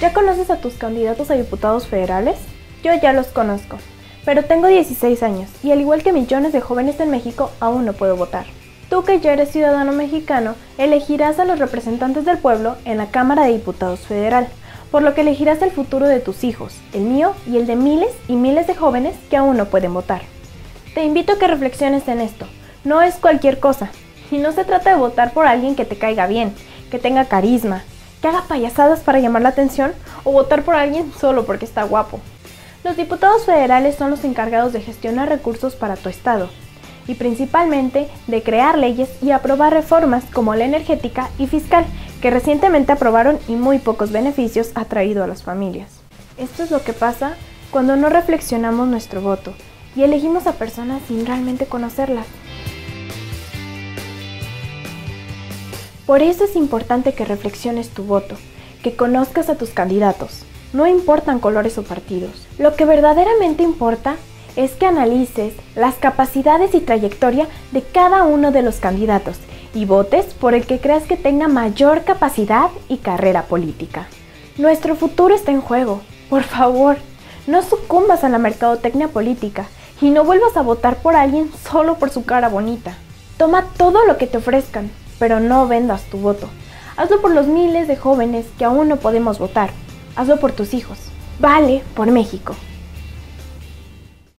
¿Ya conoces a tus candidatos a diputados federales? Yo ya los conozco, pero tengo 16 años y al igual que millones de jóvenes en México aún no puedo votar. Tú que ya eres ciudadano mexicano, elegirás a los representantes del pueblo en la Cámara de Diputados Federal, por lo que elegirás el futuro de tus hijos, el mío y el de miles y miles de jóvenes que aún no pueden votar. Te invito a que reflexiones en esto. No es cualquier cosa. Y no se trata de votar por alguien que te caiga bien, que tenga carisma, que haga payasadas para llamar la atención o votar por alguien solo porque está guapo. Los diputados federales son los encargados de gestionar recursos para tu estado y principalmente de crear leyes y aprobar reformas como la energética y fiscal que recientemente aprobaron y muy pocos beneficios ha traído a las familias. Esto es lo que pasa cuando no reflexionamos nuestro voto y elegimos a personas sin realmente conocerlas. Por eso es importante que reflexiones tu voto, que conozcas a tus candidatos. No importan colores o partidos. Lo que verdaderamente importa es que analices las capacidades y trayectoria de cada uno de los candidatos y votes por el que creas que tenga mayor capacidad y carrera política. Nuestro futuro está en juego. Por favor, no sucumbas a la mercadotecnia política y no vuelvas a votar por alguien solo por su cara bonita. Toma todo lo que te ofrezcan, pero no vendas tu voto. Hazlo por los miles de jóvenes que aún no podemos votar. Hazlo por tus hijos. Vale por México.